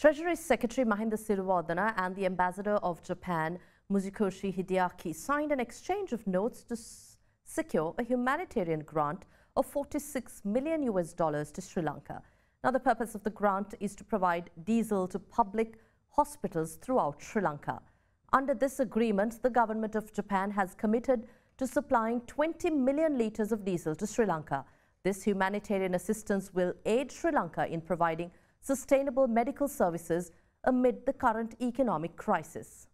Treasury Secretary Mahinda Siriwardena and the Ambassador of Japan, Mizukoshi Hideaki, signed an exchange of notes to secure a humanitarian grant of 46 million US dollars to Sri Lanka. Now, the purpose of the grant is to provide diesel to public hospitals throughout Sri Lanka. Under this agreement, the government of Japan has committed to supplying 20 million litres of diesel to Sri Lanka. This humanitarian assistance will aid Sri Lanka in providing sustainable medical services amid the current economic crisis.